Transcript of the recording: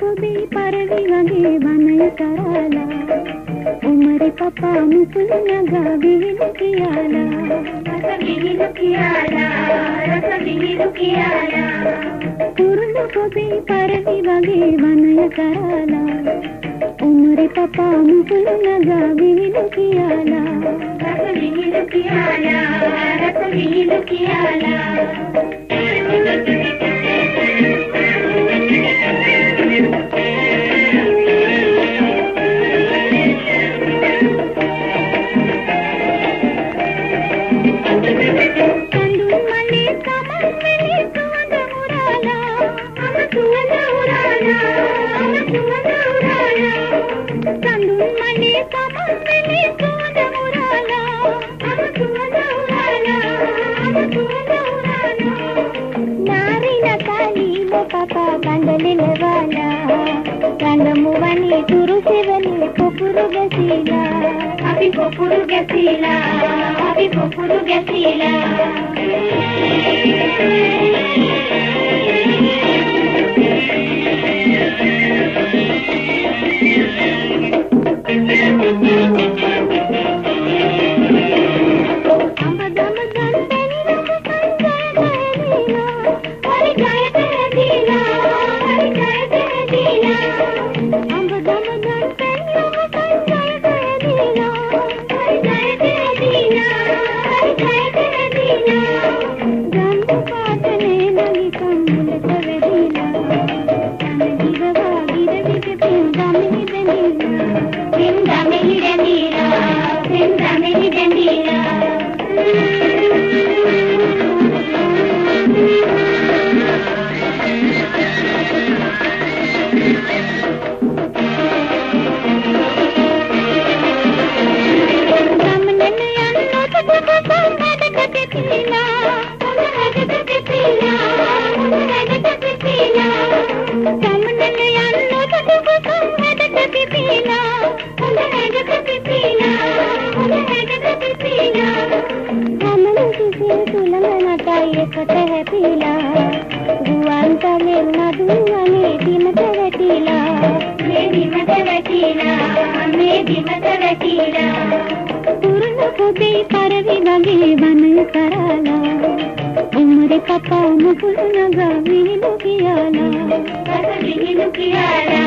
ತುದಿ ಪರವಿವಗೆ ಬನಯ ಕರಾಲ ಉಮರೆ ಪಪ್ಪ ಮುಕುಲಿನ ಗಾವಿನ ಕಿಯಾಲ ಕುರುಳು ಕೊಬೆ ಪರವಿವಗೆ ಬನಯ ಕರಾಲ उम्र पपा मुकुल लगा विहिल कियाला रस विहिल कियाला रस विहिल कियाला కాక కండలిలవాల కండమువని కురుసివని పొపురు గసీల. అవి పొపురు గసీల అవి పొపురు గసీల. ये फतह पीला गुआन का ले मधुआ में भी मत वटीला में भी मत वटीला में भी मत वटीला पूर्ण को दे पर भी मगे बन कराला उम्र का पाम पूर्ण गावी लुकियाला रस भी लुकियाला